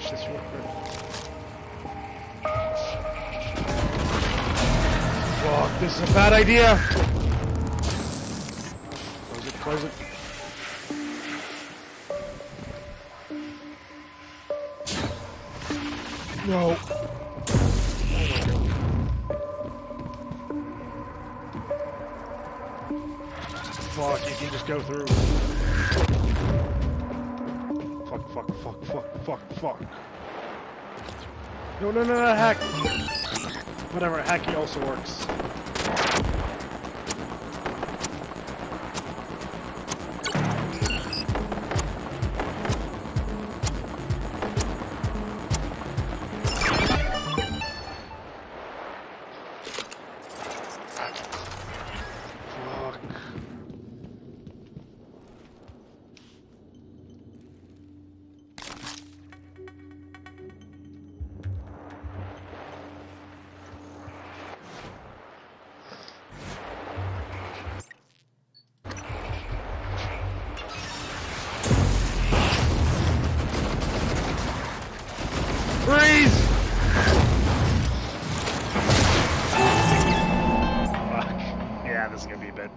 finish this real quick. Fuck, this is a bad idea! Close it, close it. No. Fuck, you can just go through. Fuck, fuck, fuck, fuck, fuck, fuck. No, no, no, no, hack! Whatever, hacking also works. please! Fuck. Yeah, this is gonna be a bit.